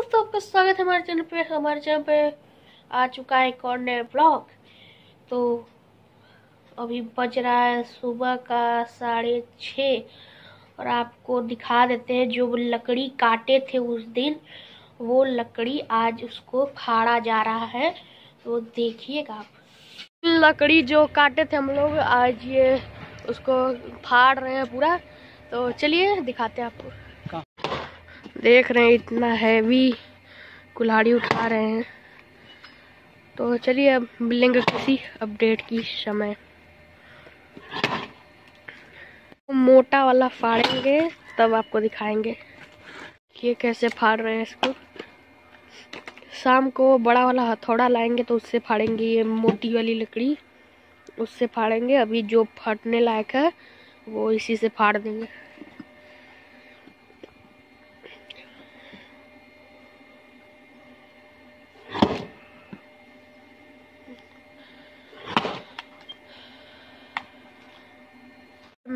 दोस्तों आपका स्वागत है हमारे चैनल पे। हमारे चैनल पे आ चुका है एक और नया ब्लॉग। तो अभी बज रहा है सुबह का साढ़े छः और आपको दिखा देते हैं जो लकड़ी काटे थे उस दिन, वो लकड़ी आज उसको फाड़ा जा रहा है। तो देखिएगा आप। लकड़ी जो काटे थे हम लोग, आज ये उसको फाड़ रहे हैं पूरा। तो चलिए दिखाते हैं आपको। देख रहे हैं, इतना हैवी कुल्हाड़ी उठा रहे हैं। तो चलिए अब मिलेंगे किसी अपडेट की समय। मोटा वाला फाड़ेंगे, तब आपको दिखाएँगे ये कैसे फाड़ रहे हैं इसको। शाम को बड़ा वाला हथौड़ा लाएँगे तो उससे फाड़ेंगे ये मोटी वाली लकड़ी। उससे फाड़ेंगे, अभी जो फटने लायक है, वो इसी से फाड़ देंगे।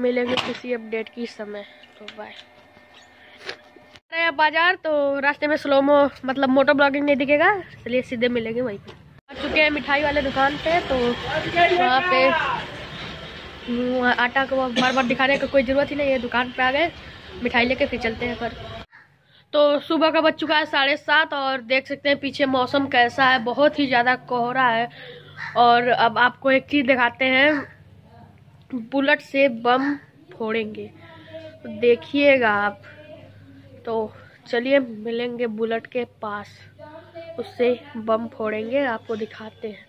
मिलेंगे किसी अपडेट की समय तो बाय बाज़ार तो रास्ते में स्लोमो मतलब मोटो ब्लॉगिंग नहीं दिखेगा, चलिए सीधे मिलेंगे वहीं पे. आ चुके हैं मिठाई वाले दुकान पे तो वहाँ पे आटा को बार बार दिखाने का कोई ज़रूरत ही नहीं है, दुकान पे आ गए, मिठाई लेके फिर चलते हैं पर तो सुबह का बज चुका है साढ़े सात और देख सकते हैं पीछे मौसम कैसा है, बहुत ही ज़्यादा कोहरा है. और अब आपको एक चीज़ दिखाते हैं बुलेट से बम फोड़ेंगे। देखिएगा आप। तो चलिए, मिलेंगे बुलेट के पास। उससे बम फोड़ेंगे, आपको दिखाते हैं।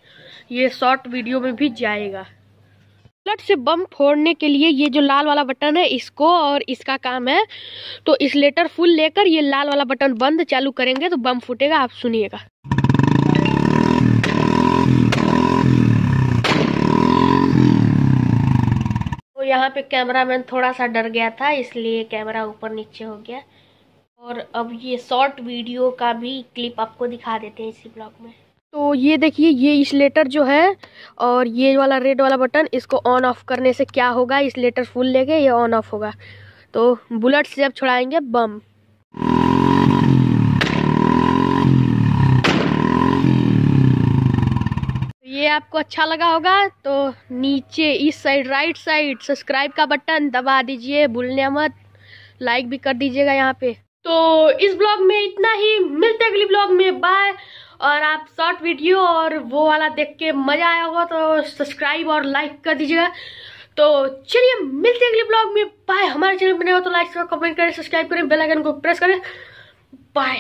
ये शॉर्ट वीडियो में भी जाएगा। बुलेट से बम फोड़ने के लिए ये जो लाल वाला बटन है, इसको और इसका काम है। तो इस लेटर फुल लेकर ये लाल वाला बटन बंद चालू करेंगे तो बम फूटेगा, आप सुनिएगा। यहाँ पे कैमरामैन थोड़ा सा डर गया था, इसलिए कैमरा ऊपर नीचे हो गया। और अब ये शॉर्ट वीडियो का भी क्लिप आपको दिखा देते हैं इसी ब्लॉग में। तो ये देखिए, ये इसलेटर जो है, और ये वाला रेड वाला बटन, इसको ऑन ऑफ़ करने से क्या होगा? इसलेटर फुल लेके ये ऑन ऑफ़ होगा। तो बुलेट से जब छुड़ाएँगे बम ये आपको अच्छा लगा होगा तो नीचे इस साइड, राइट साइड सब्सक्राइब का बटन दबा दीजिए, भूलने मत। लाइक भी कर दीजिएगा यहाँ पे। तो इस ब्लॉग में इतना ही। मिलते अगली ब्लॉग में। बाय और आप शॉर्ट वीडियो और वो वाला देख के मज़ा आया होगा तो सब्सक्राइब और लाइक कर दीजिएगा। तो चलिए, मिलते हैं अगले ब्लॉग में। बाय हमारे चैनल बने हो तो लाइक कमेंट करें सब्सक्राइब करें बेल आइकन को प्रेस करें। बाय